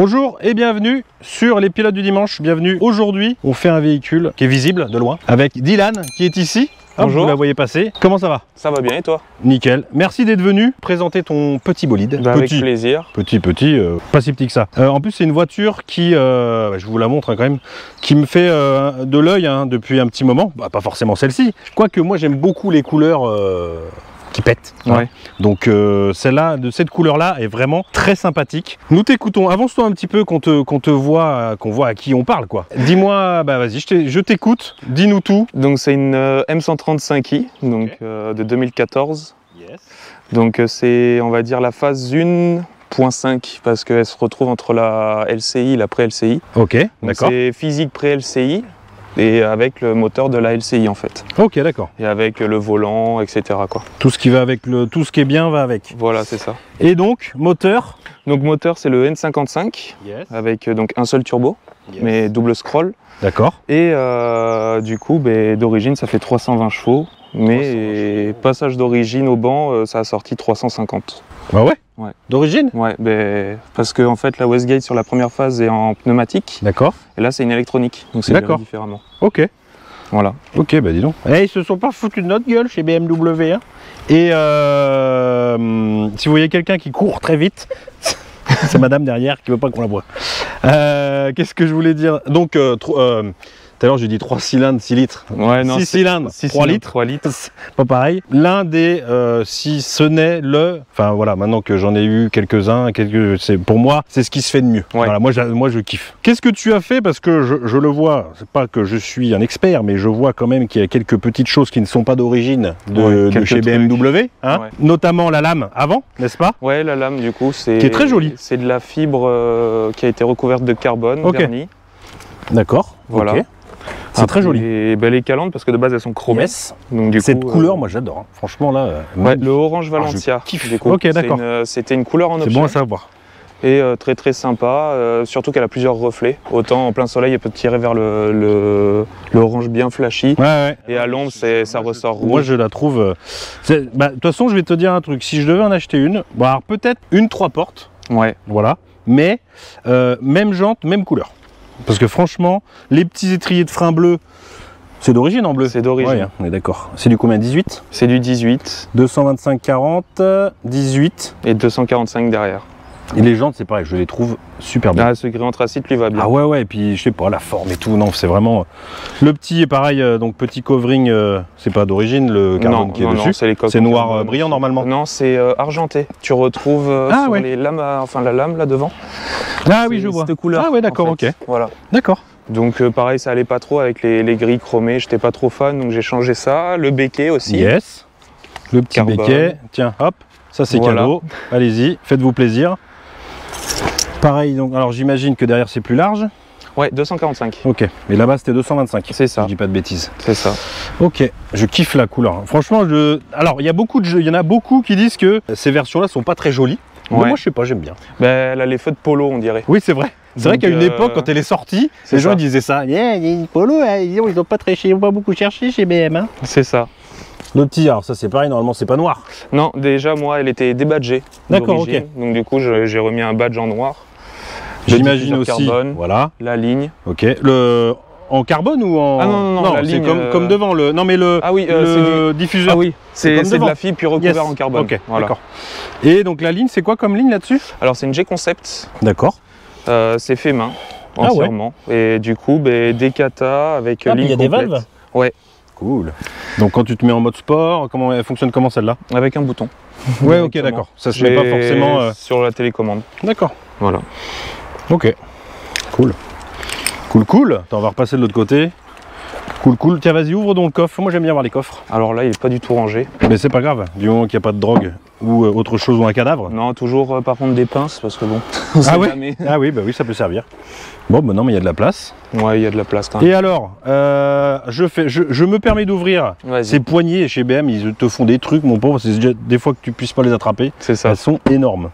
Bonjour et bienvenue sur les pilotes du dimanche. Bienvenue aujourd'hui. On fait un véhicule qui est visible de loin avec Dylan qui est ici. Bonjour. Vous la voyez passer. Comment ça va? Ça va bien et toi? Nickel. Merci d'être venu présenter ton petit bolide. Bah, Avec petit, plaisir. petit, petit, euh, pas si petit que ça. Euh, en plus, c'est une voiture qui, euh, je vous la montre hein, quand même, qui me fait de l'œil hein, depuis un petit moment. Bah, pas forcément celle-ci. Quoique moi, j'aime beaucoup les couleurs qui hein. Ouais. Donc euh, celle-là, de cette couleur-là, est vraiment très sympathique. Nous t'écoutons. Avance-toi un petit peu qu'on te, qu'on te voit, euh, qu'on voit à qui on parle, quoi. Dis-moi, bah vas-y, je t'écoute. Dis-nous tout. Donc c'est une euh, M135i donc, Ok. euh, de 2014. Donc euh, c'est on va dire la phase 1.5 parce qu'elle se retrouve entre la LCI et la pré-LCI. Ok, Donc d'accord. C'est physique pré-LCI et avec le moteur de la LCI en fait. Ok, d'accord. Et avec le volant, etc. Quoi. Tout ce qui va avec le, tout ce qui est bien va avec. Voilà, c'est ça. Et donc moteur. Donc moteur c'est le N55 avec euh, donc un seul turbo mais double scroll. D'accord. Et euh, du coup, ben, d'origine, ça fait 320 chevaux. 320 Mais chevaux. passage d'origine au banc, euh, ça a sorti 350. Bah ouais? Ouais. D'origine? Ouais, ben, parce que en fait, la Westgate sur la première phase est en pneumatique. D'accord. Et là, c'est une électronique. Donc c'est géré D'accord. différemment. Ok. Voilà. Ok, bah dis donc. Eh, ils se sont pas foutus de notre gueule chez BMW. Hein. Et euh, si vous voyez quelqu'un qui court très vite, c'est madame derrière qui veut pas qu'on la voit. Euh, Qu'est-ce que je voulais dire? Donc, euh, euh, tout à l'heure j'ai dit 3 cylindres, 6 litres. Ouais, 6 c'est- cylindres, six 3 cylindres, litres. 3 litres. Pas pareil. L'un des, euh, si ce n'est le, enfin voilà, maintenant que j'en ai eu quelques-uns, quelques, c'est pour moi, c'est ce qui se fait de mieux. Ouais. Voilà, moi, moi je kiffe. Qu'est-ce que tu as fait? Parce que je, je le vois, c'est pas que je suis un expert, mais je vois quand même qu'il y a quelques petites choses qui ne sont pas d'origine de, Ouais, de quelques chez. BMW, hein Ouais. notamment la lame avant, n'est-ce pas? Ouais, la lame, du coup, c'est. Qui est très jolie. C'est de la fibre euh, qui a été recouverte de carbone, Ok. vernis. D'accord. Voilà. C'est très joli. Et ben, elle est calante parce que de base, elles sont chromées. Yes. Donc, du Cette coup, euh, couleur, moi j'adore. hein. Franchement là, euh, Ouais, le orange Ah, Valentia. je kiffe. du coup. Ok, C'est d'accord. euh, C'était une couleur en c'est option. bon à savoir. et euh, très très sympa, euh, surtout qu'elle a plusieurs reflets. Autant en plein soleil, elle peut tirer vers le, le, le orange bien flashy. Ouais, ouais. Et à l'ombre, c'est- ça ressort rouge. Moi, je la trouve. euh, c'est- bah, De toute façon, je vais te dire un truc. Si je devais en acheter une, bon, alors peut-être une trois portes, Ouais, voilà, mais euh, même jante, même couleur. Parce que franchement, les petits étriers de frein bleu, c'est d'origine en bleu. c'est d'origine. Ouais, on est d'accord. C'est du combien 18 C'est du 18 225 40 euh, 18. et 245 derrière. Et les jantes, c'est pareil, je les trouve super bien. Ah, ce gris anthracite lui va bien. Ah ouais ouais et puis je sais pas la forme et tout non c'est vraiment le petit est pareil euh, donc petit covering euh, c'est pas d'origine le carbone non, qui est non, non, dessus c'est noir euh, brillant normalement Non, c'est euh, argenté. Tu retrouves euh, Ah, sur ouais. les lames, à- enfin la lame là devant. ah oui je vois Cette couleur. ah ouais d'accord en fait. ok Voilà. d'accord Donc euh, pareil, ça allait pas trop avec les, les gris chromés. J'étais pas trop fan, donc j'ai changé ça. Le béquet aussi. yes le petit Carbone. béquet tiens hop ça c'est Voilà. cadeau allez-y faites-vous plaisir pareil donc alors j'imagine que derrière c'est plus large Ouais, 245. ok et là-bas c'était 225 C'est ça. je dis pas de bêtises C'est ça. Ok, je kiffe la couleur. Franchement, je. Alors, il y a beaucoup de jeux, il y en a beaucoup qui disent que ces versions-là sont pas très jolies. Mais moi, je sais pas, j'aime bien. Ben, elle a les feux de polo, on dirait. Oui, c'est vrai. C'est vrai qu'à une euh, époque, quand elle est sortie, les gens ça. disaient ça. Yeah, les polos, hein, ils ont ils ont pas très, ils ont pas beaucoup cherché chez BM. Hein. C'est ça. Le petit, alors ça c'est pareil. Normalement, c'est pas noir. Non, déjà, moi, elle était débadgée. D'accord, d'origine. Donc, du coup, j'ai remis un badge en noir. J'imagine aussi. carbone. Voilà. La ligne. Ok. Le en carbone ou en Ah non, non, non, la c'est comme, euh, comme devant le. Non, mais le, Ah oui, euh, le diffuseur. Ah oui, c'est de la fibre puis recouvert Yes. en carbone. Ok, Voilà. d'accord. Et donc la ligne, c'est quoi comme ligne là-dessus? Alors, c'est une G-Concept. D'accord. Euh, c'est fait main, Ah ouais. entièrement. Et du coup, ben, des kata avec Ah, ligne il y a des valves Ouais. Cool. Donc quand tu te mets en mode sport, comment elle fonctionne comment celle-là Avec un bouton. Ouais, ok, d'accord. Ça se met pas forcément. euh, Sur la télécommande. D'accord. Voilà. Ok. Cool. Cool, cool. Attends, on va repasser de l'autre côté. Cool, cool. Tiens, vas-y, ouvre donc le coffre. Moi, j'aime bien voir les coffres. Alors là, il est pas du tout rangé. Mais c'est pas grave, du moment qu'il n'y a pas de drogue ou euh, autre chose ou un cadavre? Non, toujours euh, par contre des pinces parce que bon. on Ah ouais jamais. Ah oui, bah oui, ça peut servir. Bon, bah non, mais il y a de la place. Ouais, il y a de la place quand même. Et alors, euh, je, fais, je, je me permets d'ouvrir ces poignées chez BM. Ils te font des trucs, mon pauvre. C'est déjà des fois que tu puisses pas les attraper. C'est ça. Elles sont énormes.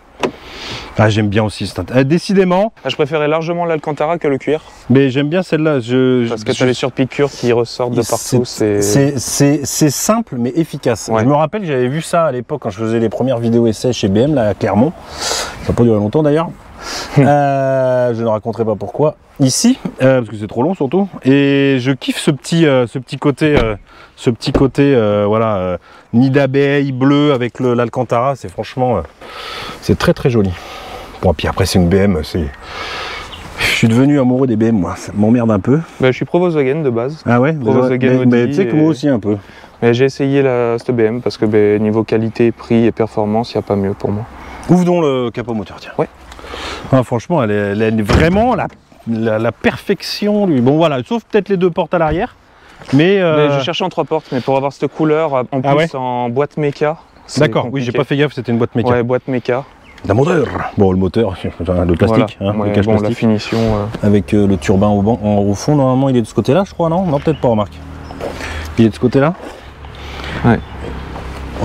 Ah, j'aime bien aussi. cette- euh, décidément, Ah, je préférais largement l'Alcantara que le cuir mais j'aime bien celle-là. Je, parce que tu as les surpiqûres qui ressortent de partout. C'est simple mais efficace. Ouais. Je me rappelle, j'avais vu ça à l'époque quand je faisais les premières vidéos essais chez BM là, à Clermont. Ça n'a pas duré longtemps d'ailleurs. Euh, je ne raconterai pas pourquoi. Ici, euh, parce que c'est trop long surtout. Et je kiffe ce petit, euh, ce petit côté, ce petit côté, voilà, nid d'abeille bleu avec l'Alcantara. C'est franchement, c'est très très joli. Bon, puis après c'est une BM, c'est. Je suis devenu amoureux des BM, moi. Ça m'emmerde un peu. Bah, je suis pro Volkswagen de base. Ah ouais Pro Volkswagen Mais, tu sais que et- moi aussi un peu. Mais j'ai essayé la, cette BM parce que bah, niveau qualité, prix et performance, il n'y a pas mieux pour moi. Ouvre donc le capot moteur, tiens. Ouais. Ah, franchement, elle est, elle est vraiment la, la, la perfection. Lui. Bon, voilà, sauf peut-être les deux portes à l'arrière. Mais. euh, Mais je cherchais en trois portes, mais pour avoir cette couleur, en plus Ah ouais en boîte méca. D'accord, oui, j'ai pas fait gaffe, c'était une boîte mécanique. Ouais, boîte méca. D'un moteur. Bon, le moteur, le plastique, Voilà. hein, Ouais, le cache bon, la plastique. finition. euh, Avec euh, le turbin au, banc, en- au fond, normalement, il est de ce côté-là, je crois, non? Non, peut-être pas, remarque. Il est de ce côté-là?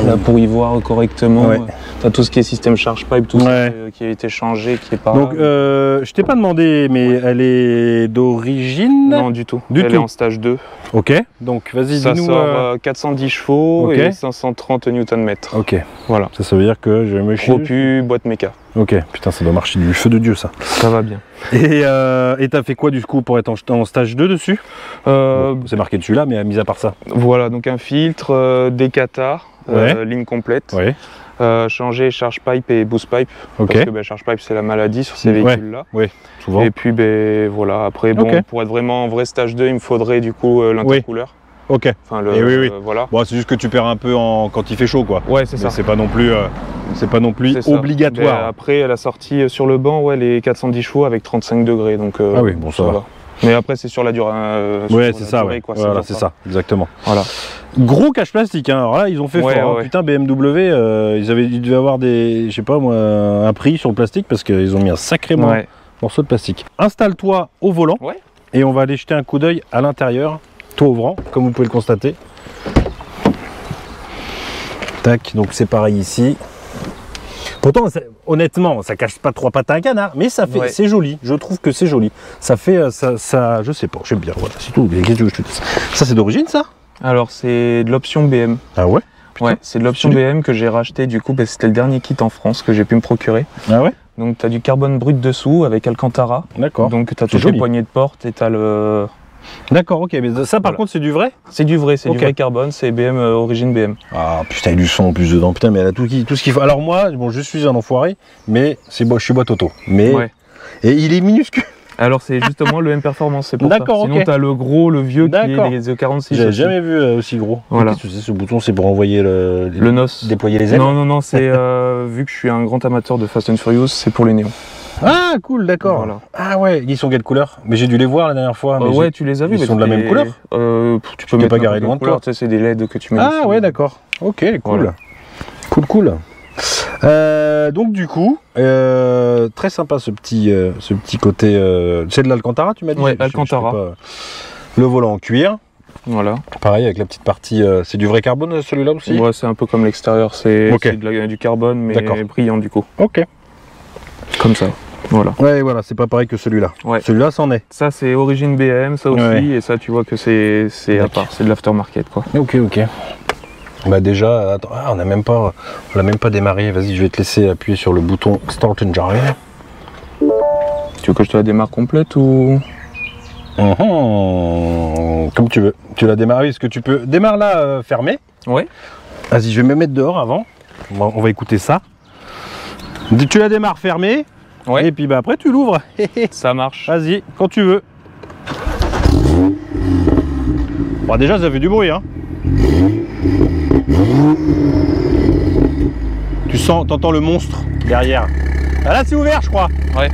Là, pour y voir correctement, Ouais. euh, t'as tout ce qui est système charge pipe, tout ça Ouais. euh, qui a été changé, qui est pas. Donc, euh, je t'ai pas demandé, mais elle est d'origine? Non, du tout. Du Elle tout. est en stage 2. Ok, donc vas-y, Ça dis-nous. sort euh, euh, 410 chevaux ok. et 530 Nm. Ok, Voilà. ça, ça veut dire que je me chie. Propu, boîte méca. Ok, putain, ça doit marcher du feu de Dieu, ça. Ça va bien. Et euh, et t'as fait quoi du coup pour être en, en stage 2 dessus? Euh, Bon, C'est marqué dessus là, mais mis à part ça. Voilà, donc un filtre, euh, des euh, ligne complète, Ouais, euh, changer charge pipe et boost pipe. Parce que ben, charge pipe, c'est la maladie sur ces Ouais. véhicules-là. Souvent. Et puis, ben, voilà, après, bon, pour être vraiment en vrai stage 2, il me faudrait du coup euh, l'intercouleur. Ok. Enfin, le, Et oui, oui. euh, voilà. Bon, c'est juste que tu perds un peu en... quand il fait chaud, quoi. Ouais, c'est ça. c'est pas non plus, euh, c'est pas non plus C'est ça. Obligatoire. après, elle a sorti euh, sur le banc, ouais, les 410 chevaux avec 35 degrés. Donc, euh, Ah oui, bon, ça va. Mais après, c'est sur la durée. ouais, c'est ça, durée, ouais. quoi, Voilà, c'est ça, exactement. Voilà. Gros cache plastique, hein. Alors là, ils ont fait Ouais, fort. hein. ouais. Putain, BMW, ils avaient, ils devaient avoir des, je sais pas moi, un prix sur le plastique parce qu'ils ont mis un sacré morceau de plastique. Installe-toi au volant. Et on va aller jeter un coup d'œil à l'intérieur, toi ouvrant, comme vous pouvez le constater. Tac, donc c'est pareil ici. Pourtant, honnêtement, ça cache pas trois pattes à un canard, mais ça fait, Ouais. c'est joli. Je trouve que c'est joli. Ça fait, euh, ça, ça, je sais pas, j'aime bien. Voilà, c'est tout. Mais qu'est-ce que je te dis? Ça, c'est d'origine, ça? Alors, c'est de l'option BM. Ah ouais? Putain. Ouais, c'est de l'option. BM que j'ai racheté du coup, bah, c'était le dernier kit en France que j'ai pu me procurer. Ah ouais? Donc tu as du carbone brut dessous avec Alcantara. D'accord. Donc tu as toutes les poignées de porte et tu as le. D'accord, ok. Mais ça, par Voilà. contre, c'est du vrai? C'est du vrai, c'est du vrai carbone, c'est BM euh, origine BM. Ah putain, il y a du son en plus dedans. Putain, mais elle a tout, ce qu'il faut. Alors moi, bon, je suis un enfoiré, mais c'est je suis boîte auto. Mais Ouais. et il est minuscule. Alors c'est justement le M Performance, c'est pour ça. D'accord, Sinon ok. tu as le gros, le vieux qui est les E46. J'avais aussi. jamais vu euh, aussi gros. Voilà. Que ce bouton C'est pour envoyer le, Le NOS. déployer les ailes. Non, non, non, c'est euh, vu que je suis un grand amateur de Fast and Furious, c'est pour les néons. Ah cool, d'accord. Voilà. Ah ouais, ils sont quelle couleur? Mais j'ai dû les voir la dernière fois. mais Euh, j'ai- ouais, tu les as vus. ils mais sont de la même couleur euh, Tu peux mettre pas n'importe loin de toi. c'est des LED que tu mets. Ah ouais, d'accord. Ok, cool. Voilà. Cool, cool. Euh, donc du coup, euh, très sympa ce petit, euh, ce petit côté. c'est de l'Alcantara, tu m'as dit Ouais, Je- je- je sais Alcantara. pas. Le volant en cuir, Voilà. pareil avec la petite partie. c'est du vrai carbone celui-là aussi? Ouais, c'est un peu comme l'extérieur, c'est du carbone mais brillant du coup. Ok. Comme ça. Voilà. Ouais, voilà, c'est pas pareil que celui-là. Ouais. Celui-là, c'en est. Ça c'est origine BM, ça aussi, Ouais. et ça tu vois que c'est c'est à part, c'est de l'aftermarket quoi. Ok, ok. Bah déjà, attends, ah, on n'a même pas, on l'a même pas démarré. Vas-y, je vais te laisser appuyer sur le bouton Start Engine. Tu veux que je te la démarre complète ou? Mhm. Comme tu veux. Tu la démarres. Est-ce que tu peux démarre là euh, fermé. Ouais. Vas-y, je vais me mettre dehors avant. On va, on va écouter ça. Tu la démarres fermée. Ouais. Et puis bah après tu l'ouvres. Ça marche. Vas-y, quand tu veux. Bon, déjà ça fait du bruit hein. Tu sens, t'entends le monstre derrière. Ah là c'est ouvert je crois. Ouais.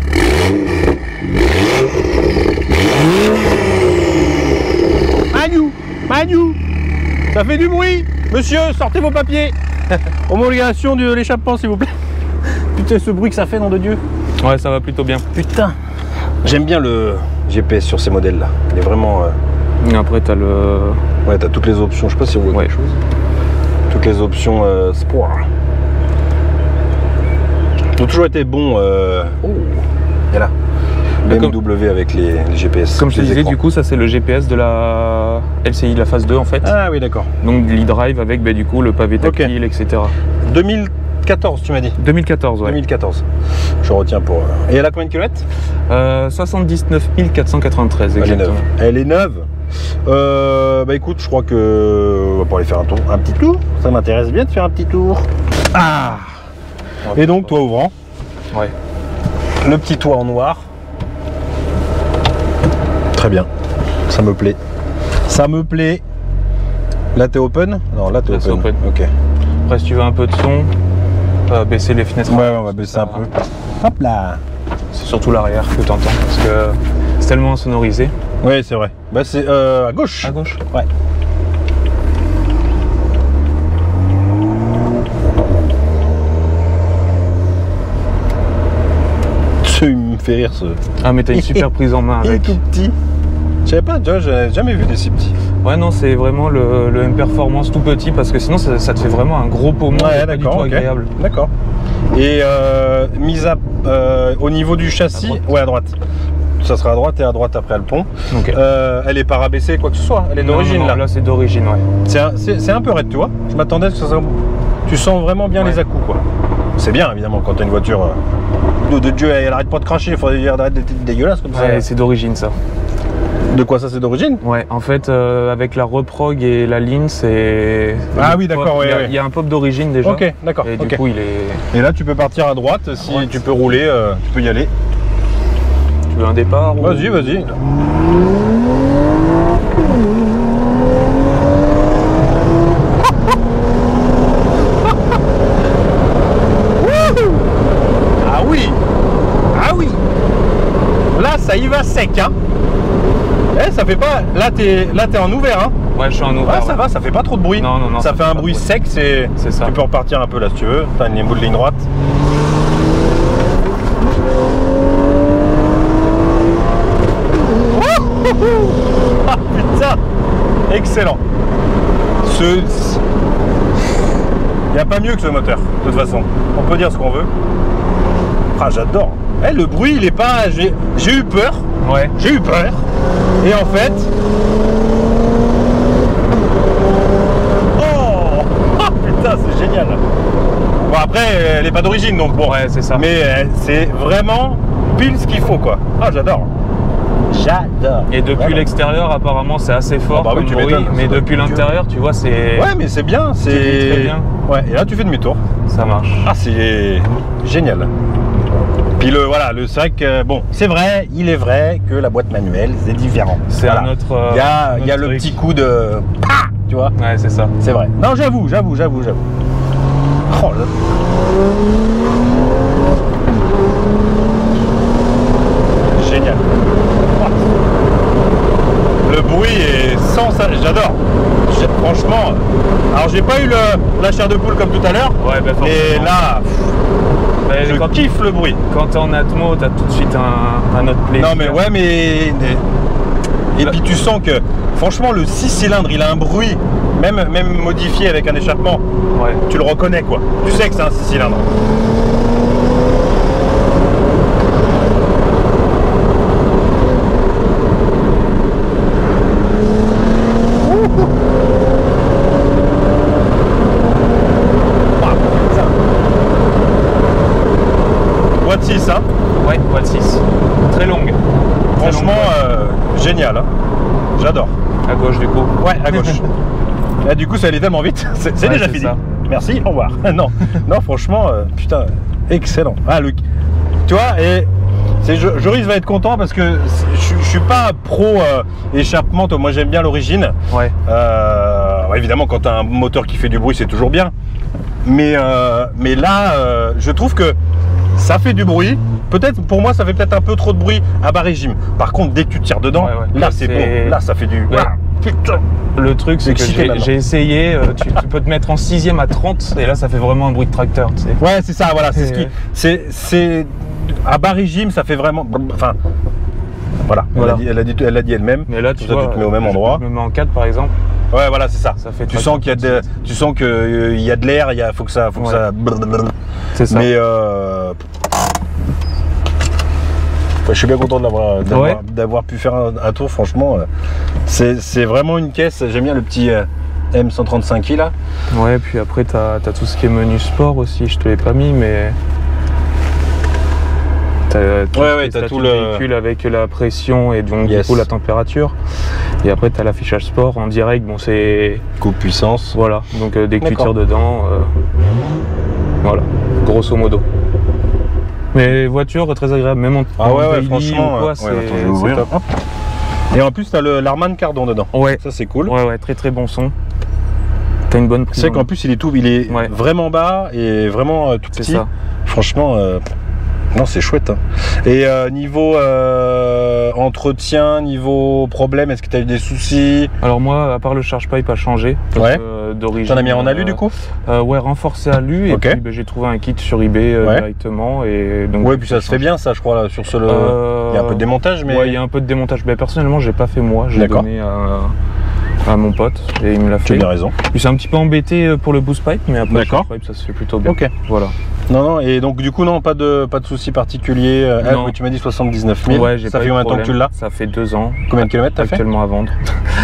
Manu Manu Ça fait du bruit Monsieur, sortez vos papiers Homologation de l'échappement s'il vous plaît. Putain ce bruit que ça fait nom de Dieu. Ouais, ça va plutôt bien. Putain J'aime bien le GPS sur ces modèles là. Il est vraiment. euh, Et après t'as le. Ouais, t'as toutes les options. Je sais pas si voit Ouais. quelque chose. Toutes les options euh, sport. Ils ont toujours été bons. Euh... Oh Et là Mais comme- BMW avec les, les GPS. Comme je te disais, écrans. du coup, ça c'est le GPS de la LCI de la phase 2 en fait. Ah oui, d'accord. Donc l'e-drive avec bah, du coup le pavé tactile, etc. 2000 14, tu m'as dit 2014, ouais. 2014. Je retiens pour. euh, Et elle a combien de kilomètres? Euh, 79 493, Elle est exactement. neuve. Elle est neuve? Euh, bah écoute, je crois que on va pouvoir aller faire un tour, un petit tour? Ça m'intéresse bien de faire un petit tour. Ah Et donc toi ouvrant, Ouais. le petit toit en noir. Très bien. Ça me plaît. Ça me plaît. Là t'es open? Non, là t'es open. open. Ok. Après, si tu veux un peu de son, baisser les fenêtres. Ouais, on va baisser un peu. Hop là. C'est surtout l'arrière que tu entends parce que c'est tellement sonorisé. Oui, c'est vrai. Bah c'est euh, à gauche. À gauche Ouais. Il me fait rire ce. Ah, mais t'as une super prise en main Il est avec. tout petit. Je savais pas, tu vois, j'avais jamais vu des si petits. Ouais, non, c'est vraiment le, le M Performance tout petit parce que sinon ça, ça te fait vraiment un gros pommeau. Ouais, d'accord, agréable. D'accord. Et euh, mise à, euh, au niveau du châssis, À ouais à droite. Ça sera à droite et à droite après le pont. Euh, elle est pas rabaissée quoi que ce soit. Elle est d'origine là. Là, c'est d'origine, ouais. C'est un, peu raide, tu vois. Je m'attendais à ce que ça soit- Tu sens vraiment bien Ouais. les à-coups, quoi. C'est bien, évidemment, quand t'as une voiture de, de Dieu, elle arrête pas de cracher, il faudrait dire d'arrêter d'être dégueulasse comme Ouais, ça. c'est d'origine ça. De quoi ça, c'est d'origine? Ouais, en fait, euh, avec la reprog et la ligne, c'est. Ah oui, d'accord, ouais, Il y a- ouais. il y, a un pop d'origine déjà. Ok, d'accord. Et du coup, il est. Et là, tu peux partir à droite, si Droite. tu peux rouler, euh, tu peux y aller. Tu veux un départ ou- Vas-y, vas-y. Ah oui Ah oui Là, ça y va sec, hein Eh, ça fait pas... Là, t'es là, t'es en ouvert, hein Ouais, je suis en ouvert. Ouais, ça va, ça fait pas trop de bruit. Non, non, non, Ça, ça fait fait un bruit bruit. sec, c'est... C'est ça. Tu peux repartir un peu là si tu veux. T'as une bout de ligne droite. Ah putain Excellent Ce... Il n'y a pas mieux que ce moteur, de toute façon. On peut dire ce qu'on veut. Ah, j'adore. Eh, le bruit, il est pas... J'ai eu peur. Ouais. J'ai eu peur. Et en fait. Oh Ah, Putain, c'est génial. Bon, après, elle est pas d'origine, donc bon. Ouais, c'est ça. Mais euh, c'est vraiment pile ce qu'il faut, quoi. Ah, j'adore. J'adore. Et depuis l'extérieur, apparemment, c'est assez fort Ah bah oui, comme tu bruit, m'étonnes, mais depuis l'intérieur, tu vois, c'est Ouais, mais c'est bien. vis C'est très bien. Ouais, et là, tu fais demi-tour. ça marche. Ah, c'est génial. Puis le voilà, le sac, euh, bon, c'est vrai, il est vrai que la boîte manuelle, c'est différent. C'est Voilà. un autre. euh, Il y a, un il y a autre le petit coup de. Pah tu vois Ouais, c'est ça. C'est vrai. Non, j'avoue, j'avoue, j'avoue, j'avoue. Oh là. Génial. Le bruit est sans. J'adore. J'ai- Franchement. Alors, j'ai pas eu le- la chair de poule comme tout à l'heure. Ouais, bah. Et là, Mais je quand, kiffe le bruit. quand t'es en Atmo, t'as tout de suite un, un autre plaisir. Non mais ouais mais et puis tu sens que franchement le 6 cylindres il a un bruit même même modifié avec un échappement Ouais. tu le reconnais quoi tu sais que c'est un 6 cylindres Ah, putain. Boîte 6 hein Ouais, boîte 6. Très longue. Très Franchement, longue, euh, génial. hein. J'adore. à gauche du coup. Ouais, à gauche. Là, du coup, ça allait tellement vite. C'est Ouais, déjà fini. ça. Merci, au revoir. non, non, franchement, euh, putain, excellent. Ah, le, tu vois, et Joris va être content parce que je, je suis pas pro euh, échappement. toi, Moi, j'aime bien l'origine. Ouais. Euh, évidemment, quand tu as un moteur qui fait du bruit, c'est toujours bien. Mais, mais là, je trouve que ça fait du bruit. Peut-être, pour moi, ça fait peut-être un peu trop de bruit à bas régime. Par contre, dès que tu tires dedans, Ouais, ouais. là, Là, c'est c'est- bon. Là, ça fait du. Ouais. Ah, putain. Le truc, c'est que j'ai essayé, euh, tu, tu peux te mettre en sixième à 30 et là ça fait vraiment un bruit de tracteur. Tu sais. Ouais, c'est ça, voilà. C'est ce qui. C'est. À bas régime, ça fait vraiment. Enfin. Voilà. Voilà. Elle, a dit, elle, a elle-même. Mais là, tu ça, vois, tu te mets au même endroit. Je me mets en 4 par exemple. Ouais, voilà, c'est ça. Ça fait Tu sens qu'il y a de tu sens que euh, il y a de l'air, il y a, faut que ça, faut que Ouais. ça. C'est ça. Mais euh, je suis bien content d'avoir, Ouais. pu faire un, un tour. Franchement, euh, c'est, vraiment une caisse. J'aime bien le petit, euh, M135i là. Ouais, puis après, tu as, tout ce qui est menu sport aussi. Je te l'ai pas mis, mais. T'as ouais, ouais, as tout le véhicule avec la pression et donc du coup la température. Et après, tu as l'affichage sport en direct. Bon, c'est. Coupe puissance. Voilà, donc euh, des cutters dedans. Euh, voilà, grosso modo. Mais voiture très agréable, même en Ah ouais, ouais franchement, quoi, c'est top. Et en plus, tu as l'Arman Cardon dedans. Ouais. Ça, c'est cool. Ouais, ouais, très très bon son. T'as une bonne prise. C'est qu'en plus, il est tout, il est vraiment bas et vraiment euh, tout petit. Ça. Franchement, euh, non, c'est chouette. Hein. Et euh, niveau entretien, niveau problème, est-ce que tu as eu des soucis? Alors moi, à part le charge pipe a changé. ouais. d'origine. T'en as mis en alu du coup? Ouais, renforcé alu. Et puis ben, j'ai trouvé un kit sur eBay directement. Et donc, ouais, puis ça se fait bien ça, je crois, là, sur ce. Il y a un peu de démontage, mais. Ouais, il y a un peu de démontage. Mais personnellement, j'ai pas fait moi. J'ai donné à à mon pote et il me l'a fait. Tu as bien raison. Il s'est un petit peu embêté euh, pour le boost pipe, mais après le pipe, ça se fait plutôt bien. Ok. Voilà. Non, non, et donc du coup, non, pas de, pas de soucis particuliers. Euh, tu m'as dit 79 000. Ouais, ça fait combien de temps que tu l'as Ça fait deux ans. Combien de kilomètres t'as fait Actuellement à vendre.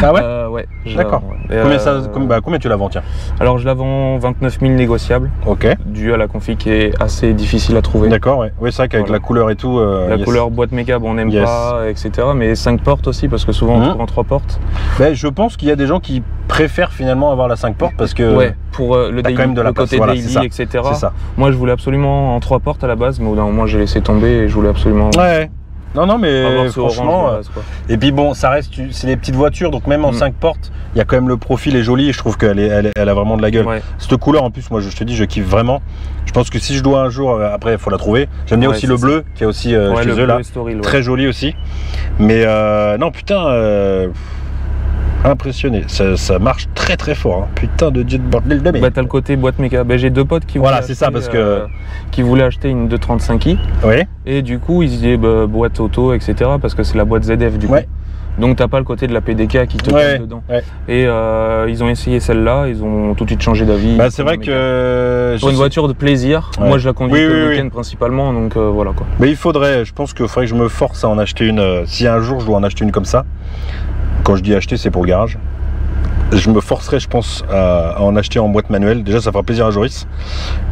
Ah ouais euh, Ouais. D'accord. Combien, euh, bah, combien, tu la vends, tiens Alors, je la vends 29 000 négociables. Ok. Dû à la config qui est assez difficile à trouver. D'accord, ouais. Oui, c'est vrai qu'avec la couleur et tout. la couleur boîte méga, bon, on n'aime pas, etc. Mais 5 portes aussi, parce que souvent on mmh. trouve en 3 portes. Ben, je pense qu'il y a des gens qui préfèrent finalement avoir la 5 portes parce que. Ouais, pour le, daily, quand même de la côté daily, etc. Ça. Moi, je voulais absolument en 3 portes à la base, mais au moment, j'ai laissé tomber et je voulais absolument. Ouais. Non, non, mais franchement. Euh, et puis bon, ça reste, c'est des petites voitures, donc même en 5 mm. portes, il y a quand même le profil est joli et je trouve qu'elle est, elle, a vraiment de la gueule. Cette couleur, en plus, moi, je te dis, je kiffe vraiment. Je pense que si je dois un jour, euh, après, il faut la trouver. J'aime bien aussi le bleu, qui est aussi euh, chez eux là, très joli aussi. Mais non, putain impressionné. Ça, marche très très fort. Hein. Putain de dieu de bordel de merde. Bah t'as le côté boîte méca. Bah, j'ai deux potes qui voilà, c'est ça parce que euh, qui voulaient acheter une 235i. Oui. Et du coup ils disaient bah, boîte auto etc parce que c'est la boîte ZF du coup. Donc t'as pas le côté de la PDK qui te ouais, dedans. Et euh, ils ont essayé celle-là, ils ont tout de suite changé d'avis. Bah, c'est vrai que pour une voiture de plaisir, moi je la conduis le week-end principalement, donc euh, voilà quoi. Mais il faudrait, je pense qu'il faudrait que je me force à en acheter une. si un jour je dois en acheter une comme ça, quand je dis acheter, c'est pour le garage. Je me forcerai, je pense, à, en acheter en boîte manuelle. Déjà, ça fera plaisir à Joris.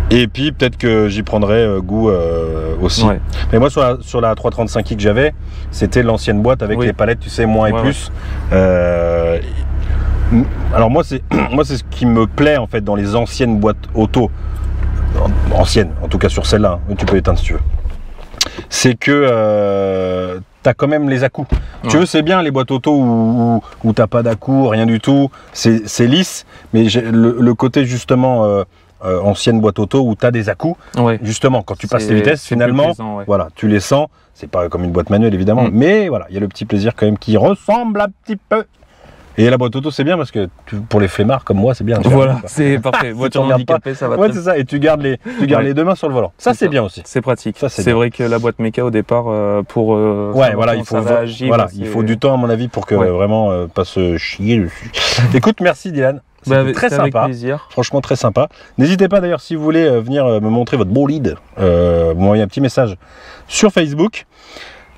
Et puis, peut-être que j'y prendrai euh, goût euh, aussi. Mais moi, sur la, sur la 335i que j'avais, c'était l'ancienne boîte avec les palettes, tu sais, moins et plus. Euh, alors moi, c'est moi, c'est ce qui me plaît en fait dans les anciennes boîtes auto, anciennes, en tout cas sur celle-là. Hein. Tu peux éteindre si tu veux. C'est que t'as quand même les à Tu veux, c'est bien les boîtes auto où, où, t'as pas dà rien du tout, c'est lisse, mais le, côté justement euh, euh, ancienne boîte auto où t'as des à justement, quand tu passes les vitesses, finalement, voilà, tu les sens. C'est pas comme une boîte manuelle évidemment, mm. mais voilà, il y a le petit plaisir quand même qui ressemble un petit peu et la boîte auto, c'est bien parce que pour les flemmards comme moi, c'est bien. Voilà, c'est parfait. Voiture handicapée, ça va Ouais, c'est ça. Et tu gardes les, tu gardes les deux mains sur le volant. Ça, c'est bien aussi. C'est pratique. C'est vrai que la boîte méca au départ, euh, pour. Euh, ouais, voilà, il faut, voilà, il faut du temps à mon avis pour que vraiment euh, pas se chier dessus. Écoute, merci Dylan. Bah, C'était très sympa. Plaisir. Franchement, très sympa. N'hésitez pas d'ailleurs si vous voulez venir me montrer votre beau lead, vous m'envoyez un petit message sur Facebook.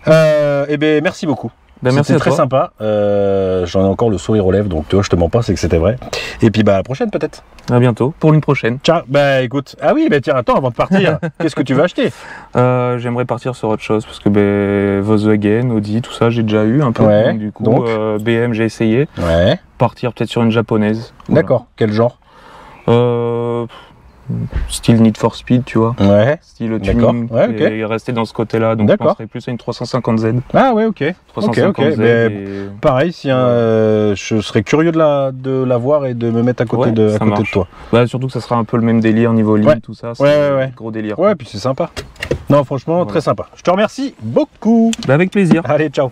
eh ben merci beaucoup. Ben, c'était très sympa. Euh, j'en ai encore le sourire aux lèvres, donc tu vois, je te mens pas, c'est que c'était vrai. Et puis bah à la prochaine peut-être. À bientôt pour une prochaine. Ciao. Bah écoute, ah oui, bah tiens, attends, avant de partir, qu'est-ce que tu veux acheter? Euh, J'aimerais partir sur autre chose parce que ben, Volkswagen, Audi, tout ça, j'ai déjà eu un peu. Ouais, du coup, euh, BM, j'ai essayé. Ouais. Partir peut-être sur une japonaise. D'accord. Quel genre? Euh, style Need for Speed, tu vois. Ouais. Style tuning. Ouais, ok. Et rester dans ce côté-là. Donc je penserais plus à une 350Z. Ah ouais, ok. 350Z. Pareil, si un, je serais curieux de la, de la voir et de me mettre à côté, de, à côté de toi. Bah, surtout que ça sera un peu le même délire niveau ligne, tout ça. Ouais, ouais, ouais. Gros délire. Ouais, puis c'est sympa. Non, franchement, très sympa. Je te remercie beaucoup. Bah, avec plaisir. Allez, ciao.